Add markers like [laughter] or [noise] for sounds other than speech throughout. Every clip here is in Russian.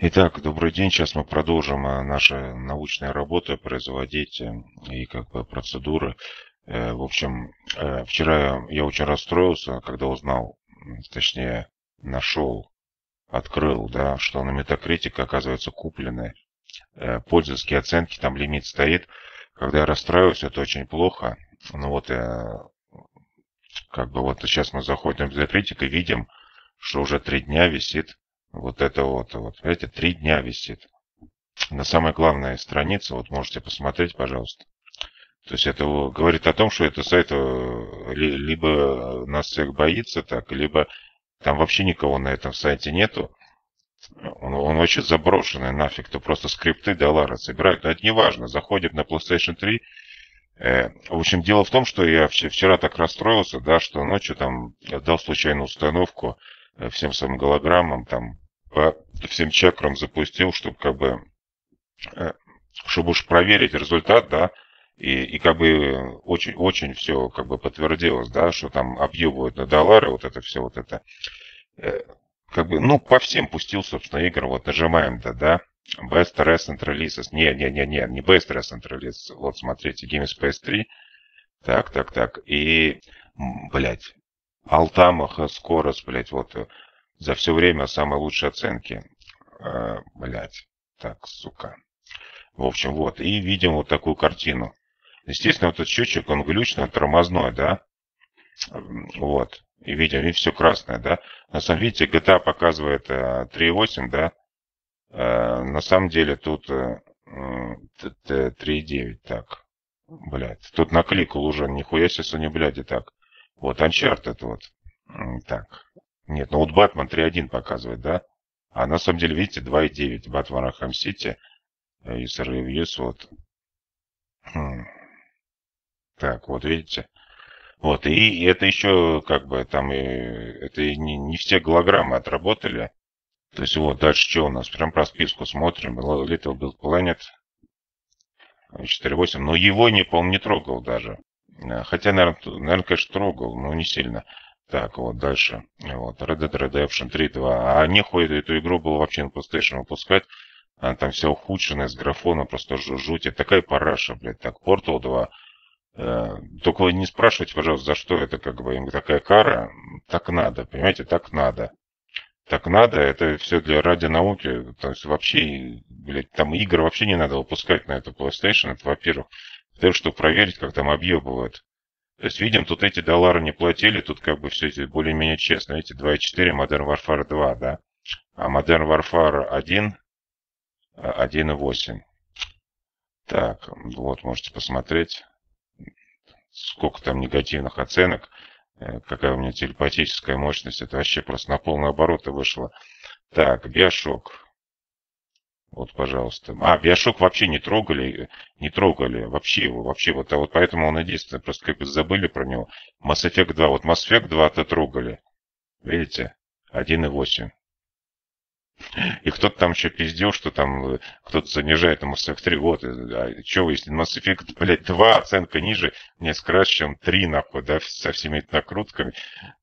Итак, добрый день. Сейчас мы продолжим э, наши научные работы производить э, и как бы процедуры. Э, в общем, вчера я очень расстроился, когда узнал, точнее, нашел, открыл, да, что на Metacritic оказывается куплены пользовательские оценки, там лимит стоит. Когда я расстраиваюсь, это очень плохо. Ну вот, как бы вот сейчас мы заходим в Metacritic и видим, что уже три дня висит вот это вот, вот, видите, три дня висит. На самой главной странице, вот можете посмотреть, пожалуйста. То есть это говорит о том, что это сайт э, либо нас всех боится так, либо там вообще никого на этом сайте нету. Он, он вообще заброшенный нафиг, то просто скрипты доллара собирают. Но это не важно. Заходит на PlayStation 3. Э, в общем, дело в том, что я вчера так расстроился, да, что ночью там дал случайную установку всем своим голограммам, там, по всем чакрам запустил, чтобы как бы, э, чтобы уж проверить результат, да, и, и как бы очень-очень все как бы подтвердилось, да, что там объебывают на доллары, вот это все, вот это. Э, как бы, ну, по всем пустил, собственно, игр, вот нажимаем-то, да, Best Recent Releases. Не, не, не, не, не Best Recent Releases. Вот смотрите, Game Space 3. Так, так, так. И, блядь, Алтамаха, скорость, блядь, вот э, за все время самые лучшие оценки. Э, блядь, так, сука. В общем, вот. И видим вот такую картину. Естественно, вот этот счетчик, он глючный, тормозной, да? Вот. И видим, и все красное, да? На самом деле, GTA показывает 3.8, э, да? Э, на самом деле тут 3.9, так. Блядь, тут накликал уже, нихуя себе, не блядь, и так. Вот, Uncharted вот. Так. Нет, ну вот Batman 3.1 показывает, да? А на самом деле, видите, 2.9 Batman Arkham City. И Reviews вот. Хм. Так, вот видите. Вот, и это еще как бы там, и, это не, не все голограммы отработали. То есть вот дальше что у нас? Прям про списку смотрим. Little Big Planet 4.8. Но его не, по не трогал даже. Э, хотя, наверное, наверное, конечно, трогал, но не сильно. Так, вот дальше. Вот, Red Dead Redemption 3, 2. А нехуй эту игру было вообще на PlayStation выпускать. Она там вся ухудшенная, с графоном, просто жуть. Это такая параша, блядь. Так, Portal 2. Э, только вы не спрашивайте, пожалуйста, за что это, как бы, им такая кара. Так надо, понимаете, так надо. Так надо, это все для ради науки. То есть вообще, блядь, там игр вообще не надо выпускать на эту PlayStation. Это, во-первых. Во-вторых, чтобы проверить, как там объебывают. То есть, видим, тут эти доллары не платили, тут как бы все более-менее честно. Эти 2.4 Modern Warfare 2, да. А Modern Warfare 1 1.8. Так, вот, можете посмотреть, сколько там негативных оценок, э, какая у меня телепатическая мощность. Это вообще просто на полные обороты вышло. Так, Биошок. Вот, пожалуйста. А, Биошок вообще не трогали, не трогали вообще его, вообще вот, а вот поэтому он единственный, просто как бы забыли про него. Mass Effect 2, вот Mass Effect 2-то трогали. Видите? 1.8. И кто-то там еще пиздел, что там э, кто-то занижает на Mass Effect 3. Вот, э, а что вы, если Mass Effect, [laughs] блядь, 2 оценка ниже, несколько раз, чем 3, нахуй, да, со всеми этими накрутками.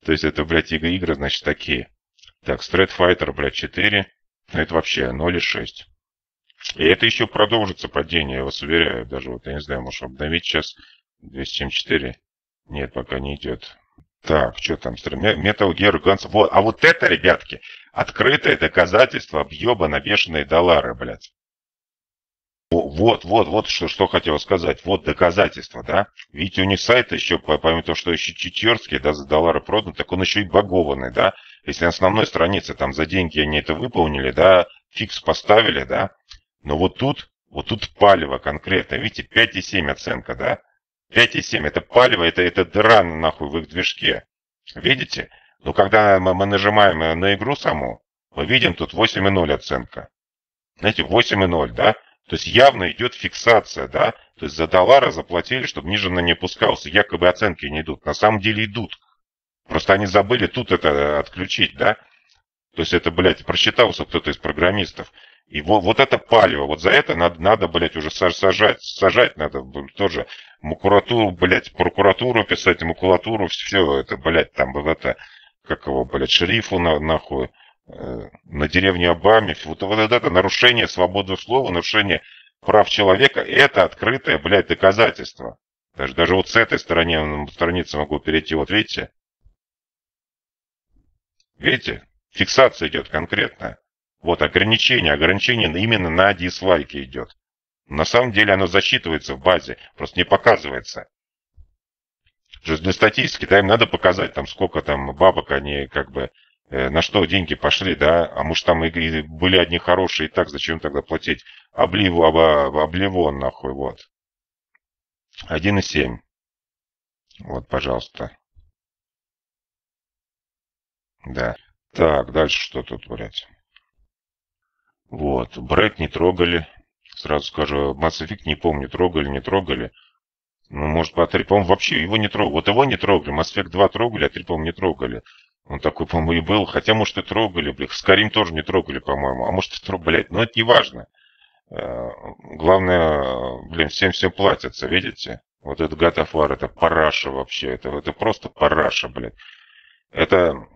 То есть это, блядь, игры значит, такие. Так, Street Fighter, блядь, 4. Ну, это вообще 0,6. И это еще продолжится падение, я вас уверяю. Даже вот, я не знаю, может обновить сейчас 274. Нет, пока не идет. Так, что там? Metal Gear Guns. Вот, а вот это, ребятки, открытое доказательство объеба на бешеные доллары, блядь. Вот, вот, вот что, что хотел сказать. Вот доказательство, да. Видите, у них сайт еще, помимо того, что еще читерский, да, за доллары продан, так он еще и багованный, да. Если на основной странице там за деньги они это выполнили, да, фикс поставили, да, но вот тут, вот тут палево конкретно, видите, 5,7 оценка, да? 5,7 это палево, это, это дыра нахуй в их движке. Видите? Но когда мы, мы нажимаем на игру саму, мы видим тут 8,0 оценка. Знаете, 8,0, да? То есть явно идет фиксация, да? То есть за доллары заплатили, чтобы ниже на не опускался. Якобы оценки не идут. На самом деле идут. Просто они забыли тут это отключить, да? То есть это, блядь, просчитался кто-то из программистов. И вот, вот это палево, вот за это надо, надо, блядь, уже сажать, сажать надо тоже макулатуру, блядь, прокуратуру писать, макулатуру, все это, блядь, там вот это, как его, блядь, шерифу на, нахуй, э, на деревне Обаме. Вот, вот это нарушение свободы слова, нарушение прав человека, это открытое, блядь, доказательство. Даже, даже вот с этой стороны, страницы могу перейти. Вот видите? Видите? Фиксация идет конкретная. Вот ограничение. Ограничение именно на дизлайки идет. На самом деле оно засчитывается в базе, просто не показывается. Для статистики, да, им надо показать, там, сколько там бабок они, как бы, э, на что деньги пошли, да, а может там и, и были одни хорошие, и так зачем тогда платить обливу, об, обливон, нахуй, вот. 1,7. Вот, пожалуйста. Да. Так, дальше что тут, блядь? Вот, Брэк не трогали. Сразу скажу, Mass Effect не помню, трогали, не трогали. Ну, может, по 3, по-моему, вообще его не трогали. Вот его не трогали. Mass Effect 2 трогали, а 3, по-моему, не трогали. Он такой, по-моему, и был. Хотя, может, и трогали, блядь. Скарим тоже не трогали, по-моему. А может, и трогали, блядь. Но это не важно. Э, главное, блин, всем всем платятся, видите? Вот этот God of War, это параша вообще. Это, это просто параша, блядь. Это,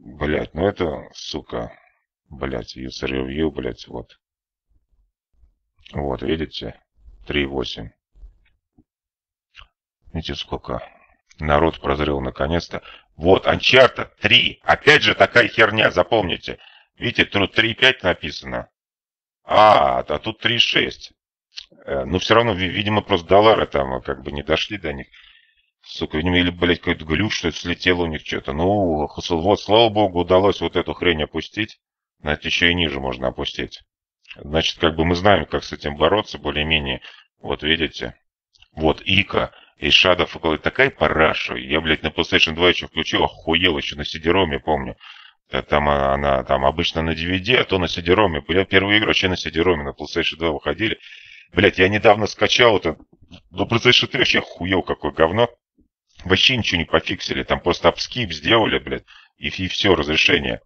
блядь, ну это, сука, блядь, user review, блядь, вот. Вот, видите? 3.8. Видите, сколько народ прозрел наконец-то. Вот, Uncharted 3. Опять же такая херня, запомните. Видите, тут 3.5 написано. А, а тут 3.6. Э, но все равно, видимо, просто доллары там как бы не дошли до них. Сука, видимо, или, блядь, какой-то глюк, что это слетело у них что-то. Ну, вот, слава богу, удалось вот эту хрень опустить. Знаете, еще и ниже можно опустить. Значит, как бы мы знаем, как с этим бороться, более-менее. Вот видите. Вот Ика и Shadow of такая параша. Я, блядь, на PlayStation 2 еще включил, охуел еще на CD-ROM, помню. Э, там она там обычно на DVD, а то на CD-ROM. Первые игры вообще на CD-ROM на PlayStation 2 выходили. Блядь, я недавно скачал это. Ну, PlayStation 3 вообще охуел какое говно. Вообще ничего не пофиксили. Там просто апскип сделали, блядь. И, и все, разрешение.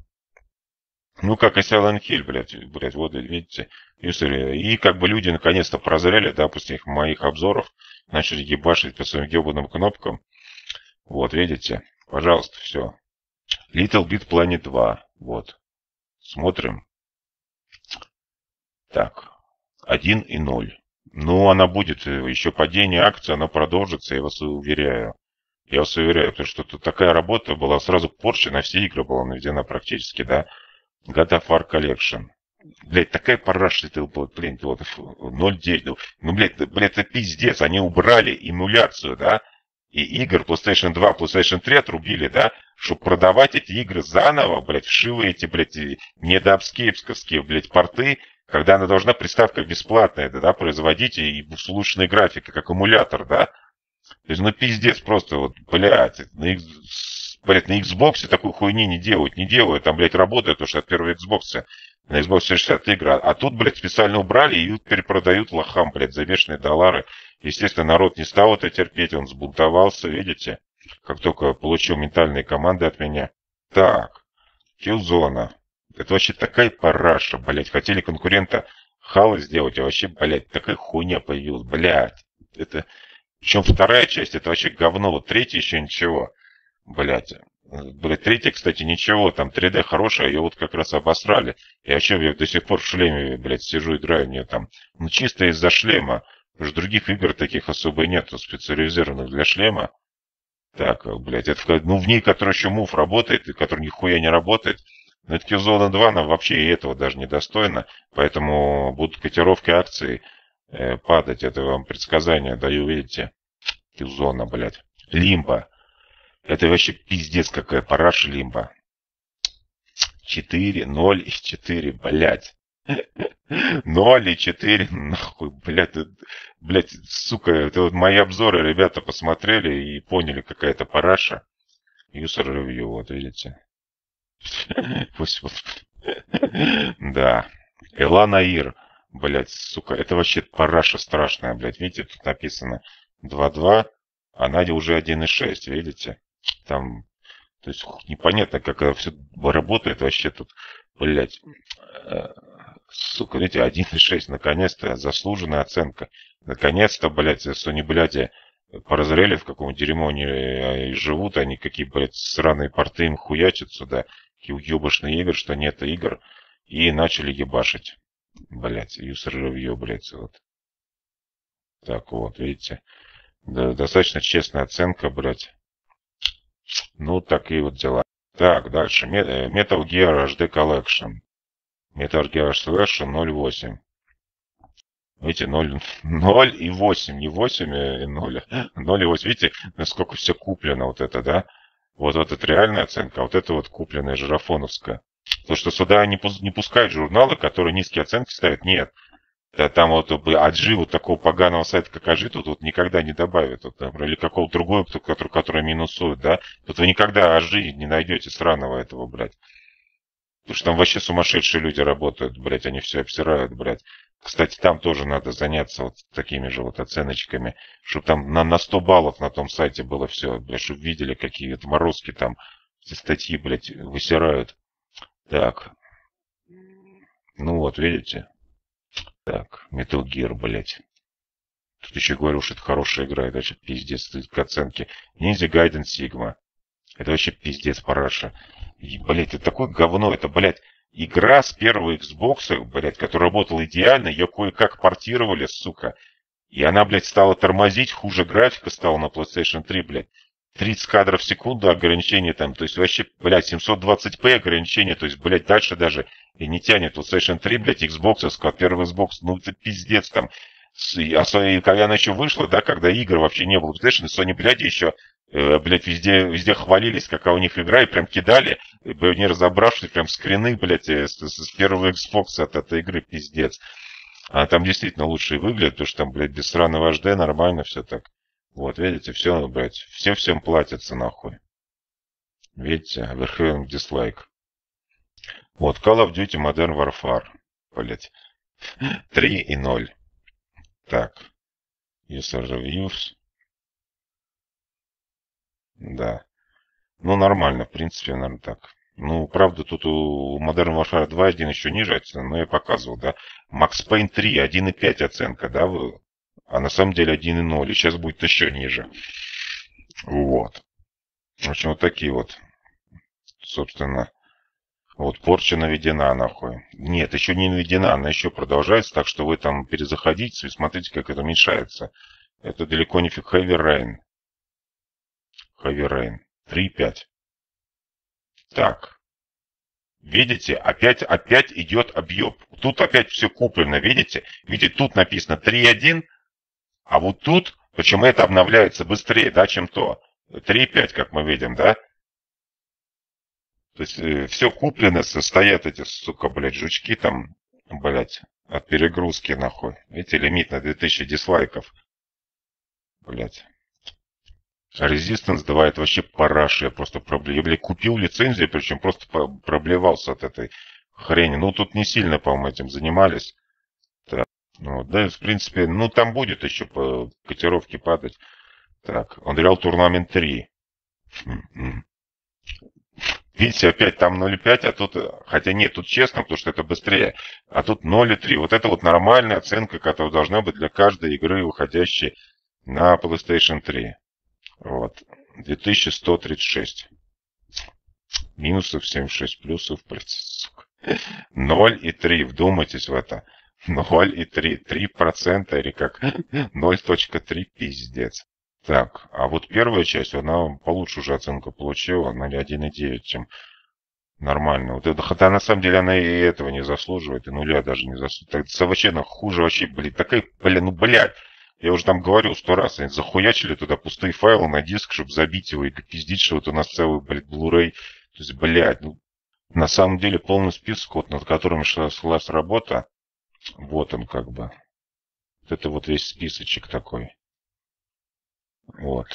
Ну, как и Silent Hill, блядь, блядь, вот, видите, история. И как бы люди наконец-то прозрели, да, после их, моих обзоров, начали ебашить по своим ебаным кнопкам. Вот, видите, пожалуйста, все. Little Bit Planet 2, вот. Смотрим. Так, 1 и 0. Ну, она будет, еще падение акций, она продолжится, я вас уверяю. Я вас уверяю, потому что тут такая работа была, сразу порча на все игры была наведена практически, да. Of War Collection. Блять, такая параша была, блин, вот 0.9. Ну, ну, блядь, блядь, это пиздец. Они убрали эмуляцию, да, и игр PlayStation 2, PlayStation 3 отрубили, да, чтобы продавать эти игры заново, блядь, вшивые эти, блядь, недоапскейпсковские, блядь, порты, когда она должна приставка бесплатная, да, производить и с улучшенной графикой, как эмулятор, да. То есть, ну, пиздец просто, вот, блядь, блядь, на Xbox такой хуйни не делают, не делают, там, блядь, работает, потому что от первого Xbox на Xbox 360 игра. А тут, блядь, специально убрали и перепродают лохам, блядь, за бешеные доллары. Естественно, народ не стал это терпеть, он сбунтовался, видите? Как только получил ментальные команды от меня. Так, Киллзона. Это вообще такая параша, блядь. Хотели конкурента Хала сделать, а вообще, блядь, такая хуйня появилась, блядь. Это... Причем вторая часть, это вообще говно. Вот третья еще ничего. Блядь. Блядь, третья, кстати, ничего, там 3D хорошая, ее вот как раз обосрали. И вообще я до сих пор в шлеме, блядь, сижу, играю, мне там, ну, чисто из-за шлема. Потому других игр таких особо нет, специализированных для шлема. Так, блядь, это, ну, в ней, которая еще мув работает, и которая нихуя не работает. Но это Killzone 2, она вообще и этого даже недостойна. Поэтому будут котировки акций э, падать. Это вам предсказание даю, видите. Killzone, блядь. Лимба. Это вообще пиздец какая параша лимба. 4, 0 и 4, блядь. [laughs] 0 и 4, нахуй, блядь, блядь, сука, это вот мои обзоры ребята посмотрели и поняли, какая это параша. User review, вот видите. [laughs] Да. Эланаир, блядь, сука, это вообще параша страшная, блядь, видите, тут написано 2.2, а Надя уже 1.6, видите? Там, то есть непонятно, как это все работает вообще тут, блядь. Э, сука, видите, 1.6, наконец-то заслуженная оценка. Наконец-то, блядь, Sony, блядь, поразрели в каком дерьмо они э, живут, они какие, блядь, сраные порты им хуячат сюда. уебышный игр, что нет игр, и начали ебашить. Блять, user review, блять, вот. Так вот, видите. Достаточно честная оценка, блять. Ну, такие вот дела. Так, дальше. Э, Metal Gear HD Collection. Metal Gear Collection 0.8. Видите, 0, 0 [laughs] и 8, не 8 и 0, 0 и 8. Видите, насколько все куплено вот это, да? Вот, вот это реальная оценка, а вот это вот купленная жирафоновская. Потому что сюда не, не пускают журналы, которые низкие оценки ставят. Нет. Да, там вот Аджи, вот такого поганого сайта, как Аджи, тут вот никогда не добавят. Вот, или какого-то другого, который, который минусует, да. Тут вы никогда Аджи не найдете сраного этого, блядь. Потому что там вообще сумасшедшие люди работают, блядь, они все обсирают, блядь. Кстати, там тоже надо заняться вот такими же вот оценочками, чтобы там на, на 100 баллов на том сайте было все, блядь, чтобы видели, какие отморозки там, эти статьи, блядь, высирают. Так. Ну вот, видите? Так, Metal Gear, блядь. Тут еще говорю, что это хорошая игра, это вообще пиздец, к оценке. Ninja Gaiden Sigma. Это вообще пиздец, параша. И, блядь, это такое говно, это, блядь, игра с первого Xbox, блядь, которая работала идеально, ее кое-как портировали, сука. И она, блядь, стала тормозить, хуже графика стала на PlayStation 3, блядь. 30 кадров в секунду ограничение там, то есть вообще, блядь, 720p ограничение, то есть, блядь, дальше даже и не тянет. PlayStation 3, блядь, Xbox, первый Xbox, ну это пиздец там. А когда она еще вышла, да, когда игр вообще не было, PlayStation, Sony, блядь, еще Э, блядь, везде, везде хвалились, какая у них игра, и прям кидали, не разобравшись, прям скрины, блядь, э, с, с первого Xbox от этой игры, пиздец. А там действительно лучше выглядит, потому что там, блядь, без сраного HD нормально все так. Вот, видите, все, блядь, всем всем платится нахуй. Видите, Overhead дизлайк. Вот, Call of Duty Modern Warfare, блядь. [laughs] 3 и 0. Так. User Reviews. Да. Ну, нормально, в принципе, наверное, так. Ну, правда, тут у Modern Warfare 2 один еще ниже оценка, но я показывал, да. Max Payne 3 1,5 оценка, да. А на самом деле 1,0, и сейчас будет еще ниже. Вот. В общем, вот такие вот, собственно, вот порча наведена, нахуй. Нет, еще не наведена, она еще продолжается, так что вы там перезаходите и смотрите, как это уменьшается. Это далеко не фиг Heavy Rain. Хаверейн. 3,5. Так. Видите, опять, опять идет объем. Тут опять все куплено, видите? Видите, тут написано 3,1, а вот тут, почему это обновляется быстрее, да, чем то. 3,5, как мы видим, да? То есть э, все куплено, состоят эти, сука, блядь, жучки там, блядь, от перегрузки, нахуй. Видите, лимит на 2000 дизлайков. Блядь. Resistance давает вообще параши. Я просто пробле... Я, блядь, купил лицензию, причем просто проблевался от этой хрени. Ну, тут не сильно, по-моему, этим занимались. Так. Ну, да, в принципе, ну, там будет еще по котировке падать. Так, Unreal Tournament 3. Видите, опять там 0,5, а тут, хотя нет, тут честно, потому что это быстрее, а тут 0,3. Вот это вот нормальная оценка, которая должна быть для каждой игры, выходящей на PlayStation 3. Вот. 2136. Минусов 76, плюсов, сука. 0 [laughs] и 3, вдумайтесь в это. 0 и 3, 3% или как 0.3, пиздец. Так, а вот первая часть, она получше уже оценку получила, на 1,9, чем нормально. Вот это, хотя на самом деле она и этого не заслуживает, и нуля даже не заслуживает. Так, вообще, ну, хуже вообще, блин, такая, блин, ну, блядь. Я уже там говорил сто раз, они захуячили туда пустые файлы на диск, чтобы забить его и пиздить, что вот у нас целый, блядь, Blu-ray. То есть, блядь, ну, на самом деле полный список, вот, над которым шла, шла работа, вот он как бы. Вот это вот весь списочек такой. Вот.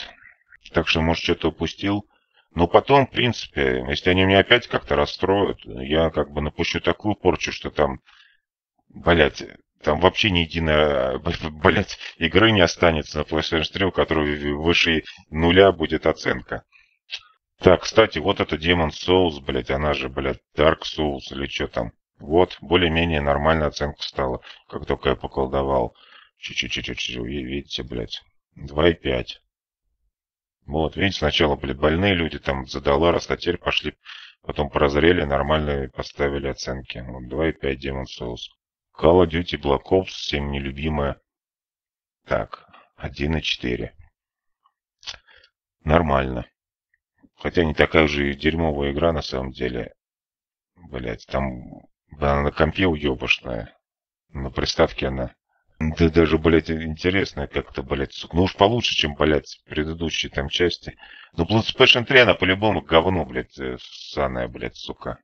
Так что, может, что-то упустил. Но потом, в принципе, если они меня опять как-то расстроят, я как бы напущу такую порчу, что там, блядь, там вообще ни единой, [laughs] блядь, игры не останется на PlayStation 3, у которой выше нуля будет оценка. Так, кстати, вот это Demon Souls, блядь, она же, блядь, Dark Souls или что там. Вот, более-менее нормальная оценка стала, как только я поколдовал. Чуть-чуть-чуть, видите, блядь, 2,5. Вот, видите, сначала, блядь, больные люди там за доллар, а теперь пошли потом прозрели, нормально поставили оценки. Вот 2,5 Demon Souls. Call of Duty Black Ops, всем нелюбимая. Так, 1,4. Нормально. Хотя не такая же дерьмовая игра на самом деле. Блять, там она на компе уебышная. На приставке она. Да даже, блядь, интересно как-то, блядь. Ну уж получше, чем, блядь, предыдущие там части. Ну, PlayStation 3 она по-любому говно, блядь, э, ссаная, блядь, сука.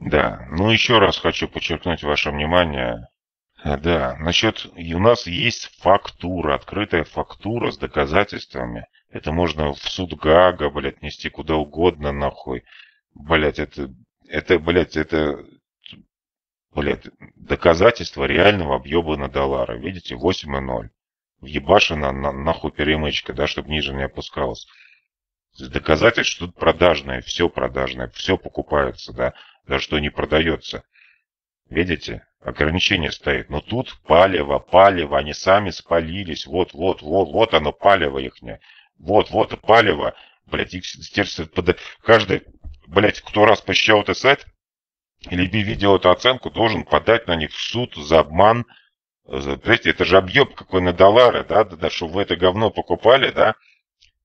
Да, ну еще раз хочу подчеркнуть ваше внимание. Э, да, насчет... У нас есть фактура, открытая фактура с доказательствами. Это можно в суд Гага, блядь, нести куда угодно, нахуй. Блядь, это... Это, блядь, это... Блядь, доказательство реального объема на доллары. Видите, 8,0. Въебашена на, нахуй перемычка, да, чтобы ниже не опускалось. Доказательство, что тут продажное, все продажное, все покупается, да, за что не продается. Видите? Ограничение стоит. Но тут палево, палево, они сами спалились. Вот, вот, вот, вот оно палево ихнее. Вот, вот палево. Блять, их под... каждый, блять, кто раз посещал этот сайт, или видел эту оценку, должен подать на них в суд за обман. Знаете, это же объем какой на доллары, да, да, что вы это говно покупали, да,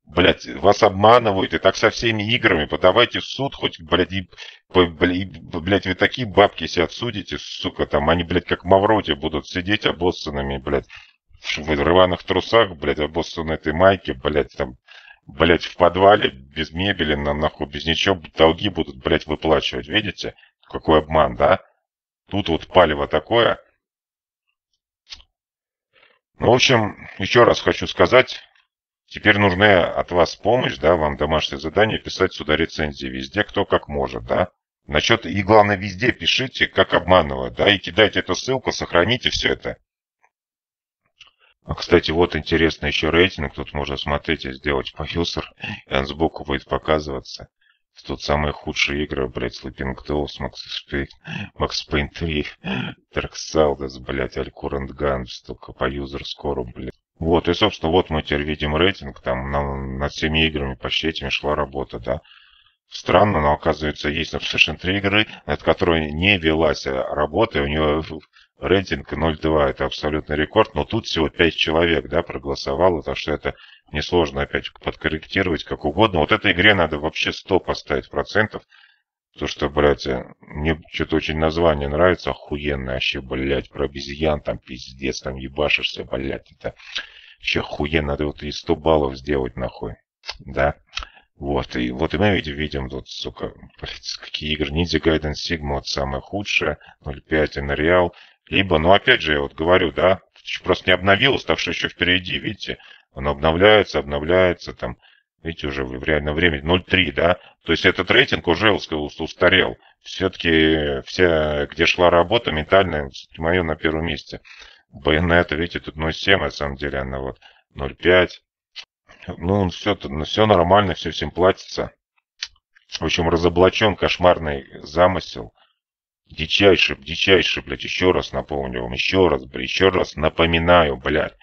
Блять, вас обманывают, и так со всеми играми. Подавайте в суд, хоть, блядь, и, блядь, вы такие бабки себе отсудите, сука, там, они, блядь, как Мавроди будут сидеть обоссанными, блядь, в рваных трусах, блядь, обоссанной этой майке, блядь, там, блядь, в подвале, без мебели, на, нахуй, без ничего, долги будут, блядь, выплачивать. Видите? Какой обман, да? Тут вот палево такое. Ну, в общем, еще раз хочу сказать, Теперь нужна от вас помощь, да, вам домашнее задание писать сюда рецензии везде, кто как может, да. Насчет, и главное, везде пишите, как обманывать, да, и кидайте эту ссылку, сохраните все это. А, кстати, вот интересно еще рейтинг, тут можно смотреть и сделать пофьюсер, и он сбоку будет показываться. Тут самые худшие игры, блядь, Sleeping Dogs, Max Payne, Max Payne 3, Dark Souls, блядь, Alcurant Guns, только по юзер скору, блядь. Вот, и, собственно, вот мы теперь видим рейтинг, там на, над всеми играми почти этими шла работа, да. Странно, но оказывается, есть PlayStation 3 игры, над которой не велась работа, и у нее рейтинг 0.2, это абсолютный рекорд, но тут всего 5 человек, да, проголосовало, так что это несложно опять подкорректировать как угодно. Вот этой игре надо вообще 100 поставить процентов, то, что, блядь, мне что-то очень название нравится, охуенное вообще, блядь, про обезьян, там пиздец, там ебашишься, блядь, это вообще охуенно, надо вот и 100 баллов сделать, нахуй, да. Вот, и вот и мы видим тут, сука, блядь, какие игры, Ninja Gaiden Sigma, вот самое худшее, 0.5 Unreal, либо, ну опять же, я вот говорю, да, просто не обновилось, так что еще впереди, видите, оно обновляется, обновляется, там, Видите, уже в реальном времени 0,3, да? То есть этот рейтинг уже устарел. Все-таки вся, где шла работа, ментальная, мое на первом месте. Байонет, видите, тут 0,7, на самом деле она вот 0,5. Ну, все, все нормально, все всем платится. В общем, разоблачен кошмарный замысел. Дичайший, дичайший, блядь, еще раз напомню вам, еще раз, блядь, еще раз напоминаю, блядь.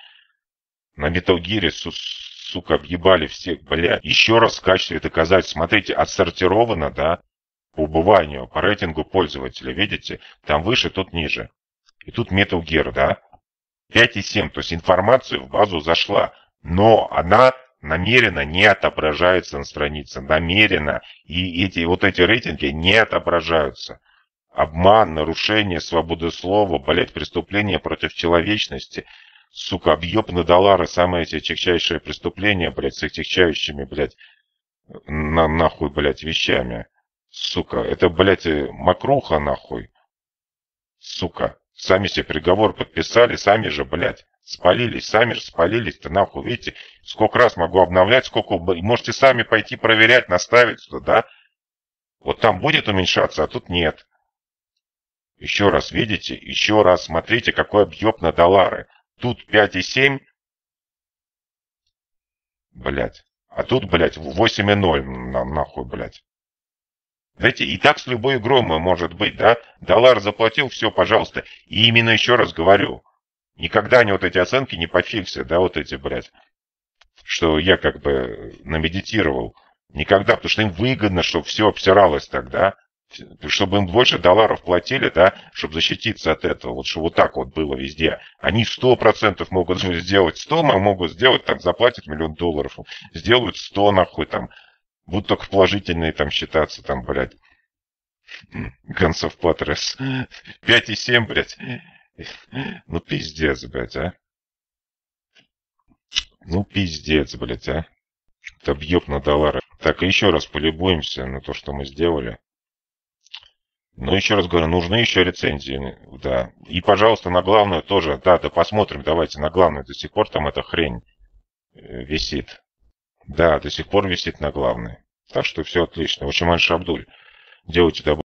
На Metal Gear сука, объебали всех, блядь. Еще раз в качестве доказательств. Смотрите, отсортировано, да, по убыванию, по рейтингу пользователя. Видите? Там выше, тут ниже. И тут Metal Gear, да? 5,7. То есть информация в базу зашла. Но она намеренно не отображается на странице. Намеренно. И эти, вот эти рейтинги не отображаются. Обман, нарушение свободы слова, блять, преступление против человечности – сука, объеб на доллары, самые эти тягчайшие преступления, блядь, с их тягчающими, блядь, на, нахуй, блядь, вещами. Сука, это, блядь, макруха, нахуй. Сука, сами себе приговор подписали, сами же, блядь, спалились, сами же спалились-то, нахуй, видите, сколько раз могу обновлять, сколько, можете сами пойти проверять, наставить да? Вот там будет уменьшаться, а тут нет. Еще раз, видите, еще раз, смотрите, какой объеб на доллары. Тут 5,7. Блять. А тут, блядь, 8,0 на, нахуй, блядь. Знаете, и так с любой игрой может быть, да? Доллар заплатил, все, пожалуйста. И именно еще раз говорю, никогда не вот эти оценки не пофиксят, да, вот эти, блядь, что я как бы намедитировал. Никогда, потому что им выгодно, чтобы все обсиралось тогда, чтобы им больше долларов платили, да, чтобы защититься от этого, вот что вот так вот было везде. Они сто процентов могут [laughs] сделать 100, могут сделать, там, заплатят миллион долларов, сделают 100 нахуй, там, будут только положительные там считаться, там, блядь. Guns of Patres. 5,7, блядь. Ну, пиздец, блядь, а. Ну, пиздец, блядь, а. Это бьет на доллары. Так, еще раз полюбуемся на то, что мы сделали. Но еще раз говорю, нужны еще рецензии, да. И, пожалуйста, на главную тоже, да, да посмотрим, давайте на главную. До сих пор там эта хрень э, висит. Да, до сих пор висит на главной. Так что все отлично. Очень Абдуль. Делайте добро.